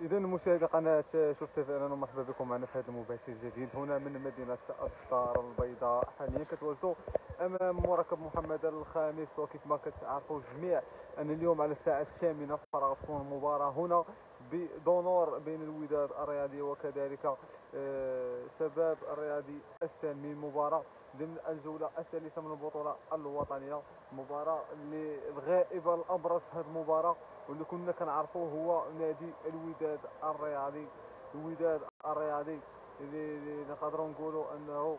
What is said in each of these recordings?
اذا مشاهدي قناة شفت أهلا ومرحبا بكم معنا في هذا المباشر الجديد هنا من مدينة الدار البيضاء. حاليا كتواجدوا أمام مركب محمد الخامس وكيف ما كتعرفوا الجميع أن اليوم على الساعة الثامنة فراغ تكون المباراه هنا. بدونور بين الوداد الرياضي وكذلك آه، شباب الرياضي السامي مباراة ضمن الجولة الثالثة من البطولة الوطنية مباراة اللي الغائب الأبرز. في هذه المباراة واللي كنا كنعرفوه هو نادي الوداد الرياضي. الوداد الرياضي اللي نقدروا نقولوا آه،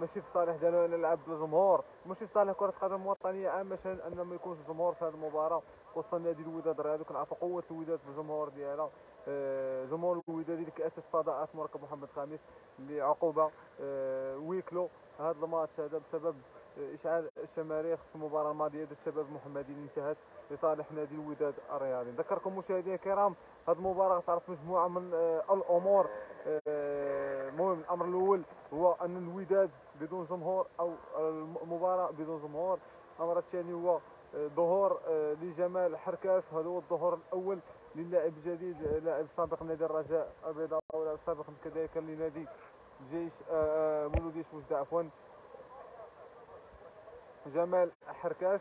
ماشي في صالح ديالو نلعب بالجمهور ماشي في صالح كرة القدم الوطنية عامه ان ما يكونش الجمهور في هذه المباراة. خصوصا نادي الوداد الرياضي كنعرفوا قوه الوداد في الجمهور ديالها. آه، جمهور الوداد اللي كيأسس فضاءات مركب محمد خامس لعقوبة آه، ويكلو. هذا الماتش هذا بسبب إشعال الشماريخ في المباراة الماضية. ديال الشباب المحمدي اللي انتهت لصالح نادي الوداد الرياضي. نذكركم مشاهدينا الكرام هذه المباراة تعرف مجموعة من الأمور المهم الأمر الأول هو أن الوداد بدون جمهور أو المباراة بدون جمهور. الأمر الثاني هو آه، ظهور آه، لجمال حركاس هذا هو الظهور الأول للاعب الجديد آه، لاعب سابق نادي الرجاء البيضاء ولاعب سابق كذلك لنادي جيش مولوديش وجده عفوا. جمال حركاس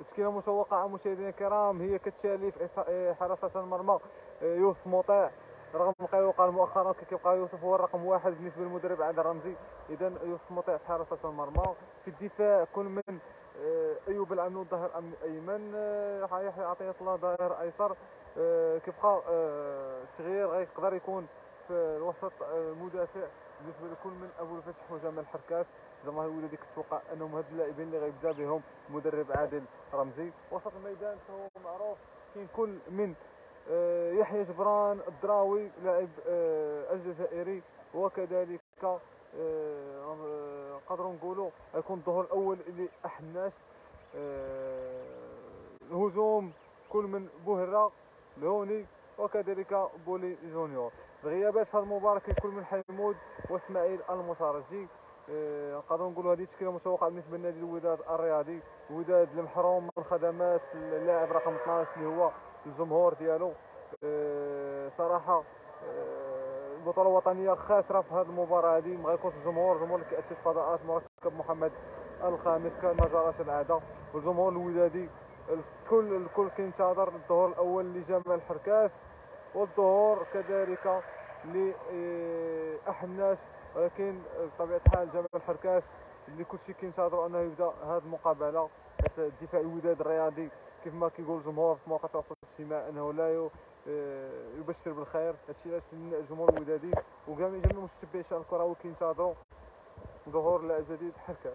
التشكيله المتوقعه مشاهدينا الكرام هي كتالي في حراسة المرمى يوسف مطيع. رغم ما يقال مؤخرا كيبقى يوسف هو الرقم واحد بالنسبة للمدرب عادل رمزي اذا يوسف مطيع في حراسه المرمى في الدفاع كل من آه، أيوب العنود ظهر أيمن آه، يحيى عطية الله ظهر أيسر. آه، كيبقى التغيير غيقدر يكون في الوسط المدافع بالنسبة لكل من أبو الفتح وجمال الحركات. زعما هو اللي كتوقع أنهم هاد اللاعبين اللي غيبدأ بهم مدرب عادل رمزي. وسط الميدان هو معروف؟ كاين كل من يحيى جبران الدراوي لاعب آه، الجزائري. وكذلك آه، نقدروا نقولوا يكون الظهور الأول لاحناش الهجوم كل من بوهرة لهوني. وكذلك بولي جونيور. الغيابات في هذه المباراه كيكون من حمود وإسماعيل المشارجي نقدروا نقولوا هذه تشكيلة متوقعه بالنسبة لنادي الوداد الرياضي. الوداد المحروم من خدمات اللاعب رقم 12 اللي هو الجمهور ديالو. آه، صراحة آه، البطولة الوطنية خاسرة في هذه المباراة هذه. ما غيكونش الجمهور الجمهور اللي كيأسس فضاءات مركب محمد الخامس كما جرت العادة. والجمهور الودادي الكل الكل كينتظر الظهور الأول لجمال حركاس والظهور كذلك لاحناس ولكن بطبيعة الحال جمال حركاس اللي كلشي كينتظروا أنه يبدأ هذه المقابلة. الدفاع الوداد الرياضي كيف ما كيقول الجمهور في مواقع التواصل الاجتماعي أنه لا آه، يبشر بالخير. هادشي علاش الجمهور الودادي وجميع جميع المتتبعين الكروي كينتظروا ظهور لاعب جديد حركه